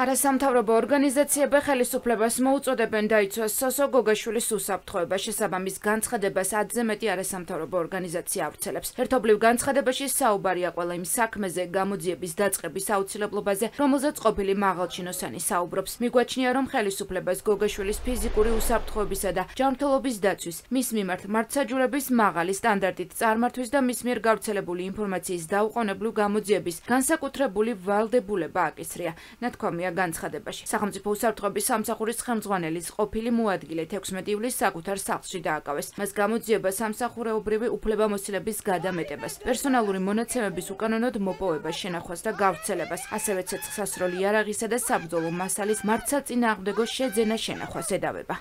არასამთავრობო ორგანიზაციები ხელისუფლებას მოუწოდებენ დაიცვას სოსო გოგაშვილის უსაფრთხოება. შესაბამის განცხადებას ათზე მეტი არასამთავრობო ორგანიზაცია ავრცელებს. ერთობლივ განცხადებაში საუბარია ყველა იმ საქმეზე გამოძიების დაწყების აუცილებლობაზე რომელზეც ყოფილი მაღალჩინოსანი საუბრობს. მიგვაჩნია რომ ხელისუფლებას გოგაშვილის ფიზიკური უსაფრთხოებისა და ჯანმრთელობის დაცვის მის მიმართ მართსაჯურების მაღალი სტანდარტით წარმართვის და მის მიერ გავრცელებული ინფორმაციის დაუყოვნებლივ გამოძიების განსაკუთრებული ვალდებულება აკისრია. ნათქვამია განცხადებაში. სახელმწიფო უსაფრთხოების სამსახურის ხელმძღვანელის ყოფილი მოადგილე 16 ივლისს საკუთარ სახლში დააკავეს. მას გამოძიება სამსახურეობრივი უფლებამოსილების გადამეტებას, პერსონალური მონაცემების უკანონოდ მოპოვებას, შენახვას და გავრცელებას, ასევე ცეცხლსასროლი იარაღისა და საბრძოლო მასალის მართსაწინააღმდეგო შეძენა შენახვას ედავება.